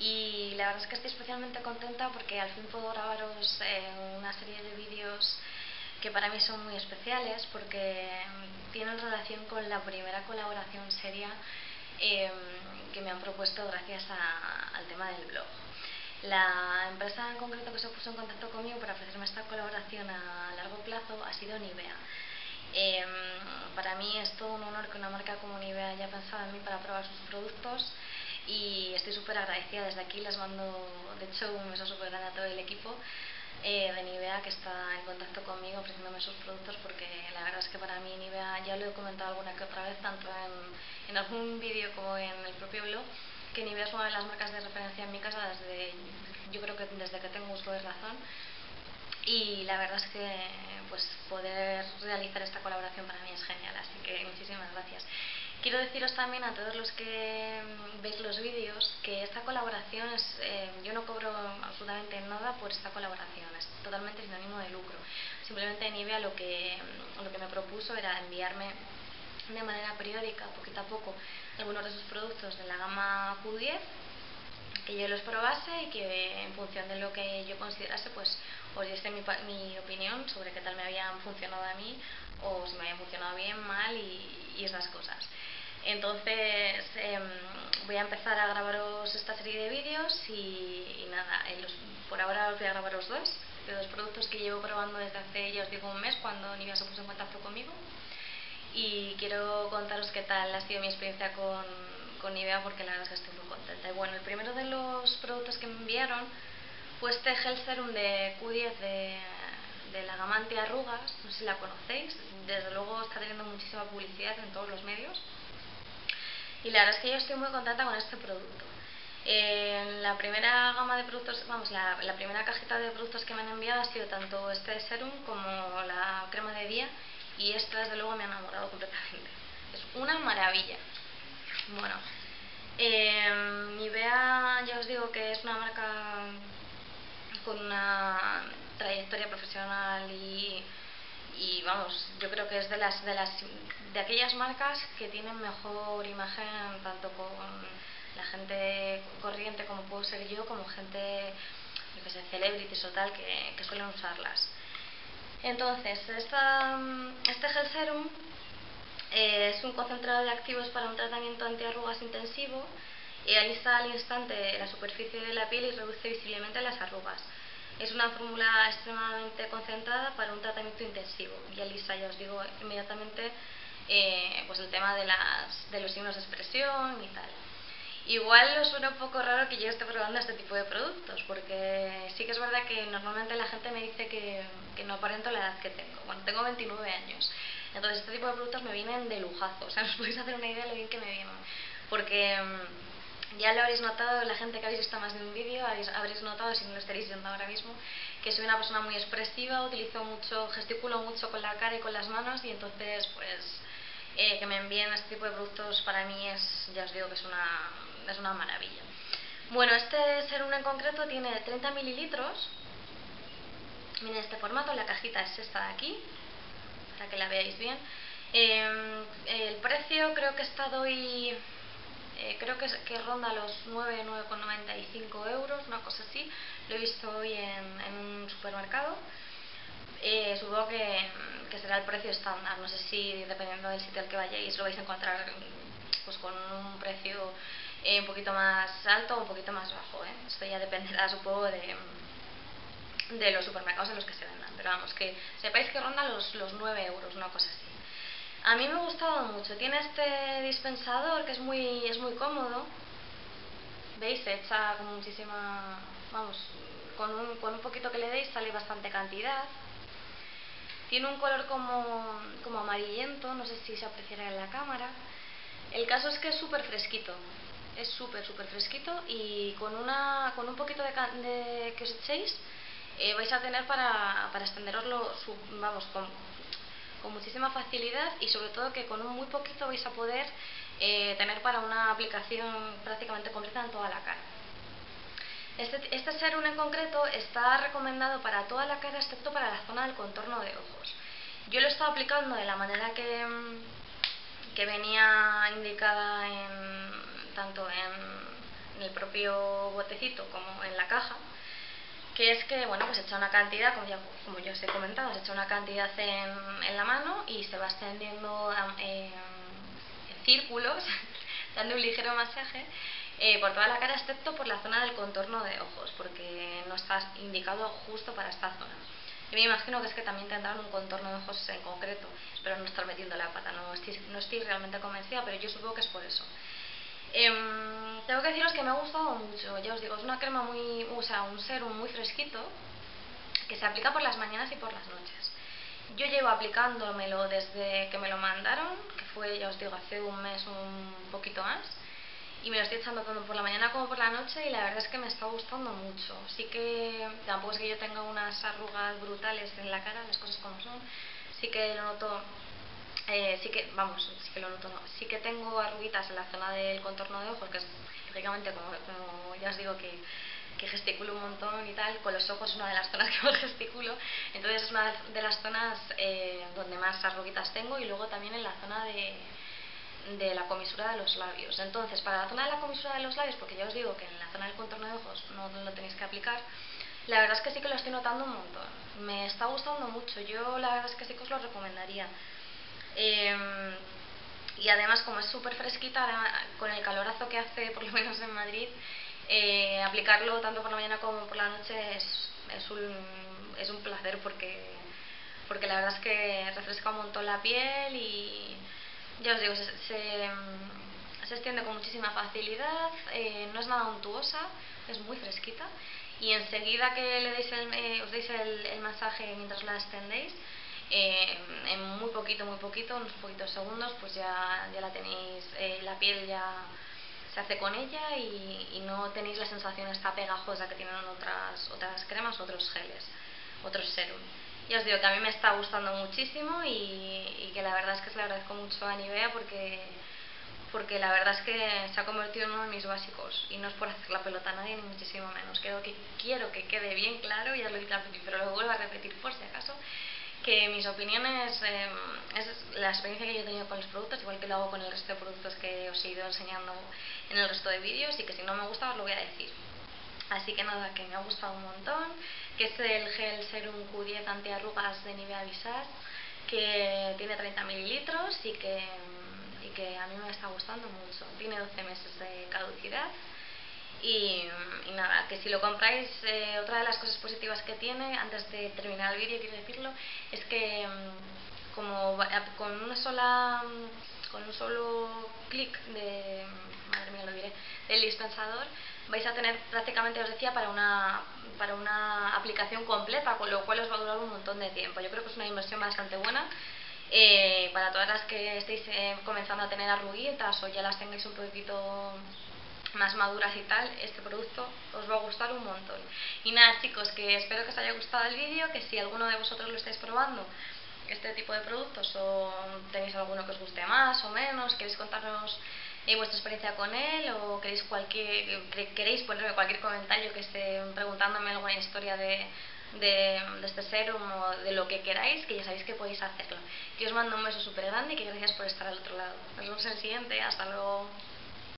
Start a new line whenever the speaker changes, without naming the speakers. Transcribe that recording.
y la verdad es que estoy especialmente contenta porque al fin puedo grabaros una serie de vídeos que para mí son muy especiales porque tienen relación con la primera colaboración seria em, que me han propuesto gracias al tema del blog. La empresa en concreto que se puso en contacto conmigo para ofrecerme esta colaboración a largo plazo ha sido Nivea. Em, para mí es todo un honor que una marca como Nivea haya pensado en mí para probar sus productos y estoy súper agradecida. Desde aquí les mando, de hecho, un beso súper grande a todo el equipo eh, de Nivea que está en contacto conmigo ofreciéndome sus productos porque la verdad es que para mí Nivea, ya lo he comentado alguna que otra vez, tanto en, en algún vídeo como en el propio blog, que Nivea es una de las marcas de referencia en mi casa desde, yo creo que desde que tengo uso de razón y la verdad es que pues poder realizar esta colaboración para mí es genial, así que muchísimas gracias. Quiero deciros también a todos los que mm, veis los vídeos que esta colaboración es, eh, yo no cobro absolutamente nada por esta colaboración, es totalmente sinónimo de lucro. Simplemente Nivea lo que, mm, lo que me propuso era enviarme de manera periódica, poquito a poco, algunos de sus productos de la gama Q10 que yo los probase y que en función de lo que yo considerase pues os diese mi, mi opinión sobre qué tal me habían funcionado a mí o si me habían funcionado bien, mal y, y esas cosas. Entonces em, voy a empezar a grabaros esta serie de vídeos y, nada, por ahora os voy a grabaros dos, de dos productos que llevo probando desde hace ya os digo un mes cuando Nivea se puso en contacto conmigo y quiero contaros qué tal ha sido mi experiencia con, con Nivea porque la verdad es que estoy muy contenta. Y bueno, el primero de los productos que me enviaron fue este gel serum de Q10 de, de la gama anti-arrugas, no sé si la conocéis, desde luego está teniendo muchísima publicidad en todos los medios y la verdad es que yo estoy muy contenta con este producto. La primera gama de productos, vamos, la, primera cajita de productos que me han enviado ha sido tanto este serum como la crema de día y esta desde luego me ha enamorado completamente. Es una maravilla. Bueno, eh, Nivea ya os digo que es una marca con una trayectoria profesional y y vamos, yo creo que es de las de las de aquellas marcas que tienen mejor imagen tanto con la gente corriente como puedo ser yo, como gente yo que sé, celebrities o tal que, que suelen usarlas. Entonces, esta, este gel serum eh, es un concentrado de activos para un tratamiento antiarrugas intensivo y alisa al instante la superficie de la piel y reduce visiblemente las arrugas. Es una fórmula extremadamente concentrada para un tratamiento intensivo. Elisa, ya os digo inmediatamente eh, pues el tema de, las, de los signos de expresión y tal. Igual os suena un poco raro que yo esté probando este tipo de productos, porque sí que es verdad que normalmente la gente me dice que, que no aparento la edad que tengo. Bueno, tengo 29 años. Entonces este tipo de productos me vienen de lujazo. O sea, os podéis hacer una idea de lo bien que me vienen. Porque mm, ya lo habréis notado, la gente que habéis visto más de un vídeo, habréis notado, si no lo estaréis viendo ahora mismo, que soy una persona muy expresiva, utilizo mucho, gesticulo mucho con la cara y con las manos y entonces pues eh, que me envíen este tipo de productos para mí es, ya os digo que es una, es una maravilla. Bueno, este serum en concreto tiene 30 mililitros, miren este formato, la cajita es esta de aquí, para que la veáis bien. Em, el precio creo que está hoy eh, creo que, que, ronda los 9, 9,95 euros, una cosa así. Lo he visto hoy en, un supermercado. Eh, supongo que, será el precio estándar. No sé si dependiendo del sitio al que vayáis lo vais a encontrar pues con un precio eh, un poquito más alto o un poquito más bajo. Esto ya dependerá, supongo, de, de los supermercados en los que se vendan. Pero vamos, que sepáis que ronda los, los 9 euros, una cosa así. A mí me ha gustado mucho. Tiene este dispensador que es muy, es muy cómodo. ¿Veis? Se echa con muchísima... Vamos, con un, con un poquito que le deis sale bastante cantidad. Tiene un color como, como amarillento, no sé si se apreciará en la cámara. El caso es que es súper fresquito. Es súper, súper fresquito y con, una, con un poquito de, de que os echéis eh, vais a tener para, para extenderoslo, vamos, con, con muchísima facilidad y sobre todo que con un muy poquito vais a poder eh, tener para una aplicación prácticamente completa en toda la cara. Este, este serum en concreto está recomendado para toda la cara excepto para la zona del contorno de ojos. Yo lo he estado aplicando de la manera que, que venía indicada en, tanto en el propio botecito como en la caja, que es que, bueno, pues echa una cantidad, como ya, como os he comentado, se echa una cantidad en, en la mano y se va extendiendo en, círculos, dando un ligero masaje eh, por toda la cara, excepto por la zona del contorno de ojos, porque no está indicado justo para esta zona. Y me imagino que es que también tendrán un contorno de ojos en concreto, espero no estar metiendo la pata, no estoy, no estoy realmente convencida, pero yo supongo que es por eso. Em, tengo que deciros que me ha gustado mucho, ya os digo, es una crema muy, o sea, un serum muy fresquito que se aplica por las mañanas y por las noches. Yo llevo aplicándomelo desde que me lo mandaron, que fue, ya os digo, hace un mes un poquito más, y me lo estoy echando tanto por la mañana como por la noche y la verdad es que me está gustando mucho. Sí que tampoco es que yo tenga unas arrugas brutales en la cara, las cosas como son, sí que lo noto eh, sí que, vamos, sí que lo noto, no. sí que tengo arruguitas en la zona del contorno de ojos, que es lógicamente como, ya os digo que, que, gesticulo un montón y tal, con los ojos es una de las zonas que más gesticulo, entonces es una de las zonas eh, donde más arruguitas tengo y luego también en la zona de, de la comisura de los labios. Entonces, para la zona de la comisura de los labios, porque ya os digo que en la zona del contorno de ojos no lo tenéis que aplicar, la verdad es que sí que lo estoy notando un montón. Me está gustando mucho. Yo la verdad es que sí que os lo recomendaría. Em, y además, como es súper fresquita, con el calorazo que hace, por lo menos en Madrid, eh, aplicarlo tanto por la mañana como por la noche es, es, un, es un placer porque, porque la verdad es que refresca un montón la piel y ya os digo, se, se, extiende con muchísima facilidad, eh, no es nada untuosa, es muy fresquita. Y enseguida que le deis el, eh, os deis el, el masaje mientras la extendéis, eh, en muy poquito, muy poquito, unos poquitos segundos, pues ya, ya la tenéis, eh, la piel ya se hace con ella y, no tenéis la sensación esta pegajosa que tienen otras, otras cremas, otros geles, otros serum. Ya os digo que a mí me está gustando muchísimo y, que la verdad es que se lo agradezco mucho a Nivea porque, porque la verdad es que se ha convertido en uno de mis básicos y no es por hacer la pelota a nadie ni muchísimo menos. Creo que quiero que quede bien claro, ya lo he dicho pero lo vuelvo a repetir por si acaso, que mis opiniones, eh, es la experiencia que yo he tenido con los productos, igual que lo hago con el resto de productos que os he ido enseñando en el resto de vídeos y que si no me gusta os lo voy a decir. Así que nada, que me ha gustado un montón, que es el gel Serum Q10 antiarrugas de Nivea Visage, que tiene 30 mililitros y que, y que a mí me está gustando mucho. Tiene 12 meses de caducidad y, nada, que si lo compráis, eh, otra de las cosas positivas que tiene, antes de terminar el vídeo quiero decirlo, es que mm, como con una sola con un solo clic de madre mía lo diré del dispensador vais a tener prácticamente os decía para una para una aplicación completa con lo cual os va a durar un montón de tiempo. Yo creo que es una inversión bastante buena eh, para todas las que estéis eh, comenzando a tener arruguitas o ya las tengáis un poquito más maduras y tal, este producto os va a gustar un montón. Y nada chicos, que espero que os haya gustado el vídeo, que si alguno de vosotros lo estáis probando, este tipo de productos, o tenéis alguno que os guste más o menos, queréis contarnos eh, vuestra experiencia con él, o queréis, cualquier, queréis ponerme cualquier comentario que esté preguntándome alguna historia de, de, este serum o de lo que queráis, que ya sabéis que podéis hacerlo. Y os mando un beso súper grande y que gracias por estar al otro lado. Nos vemos en el siguiente, hasta luego.